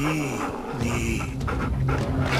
Ni, ni.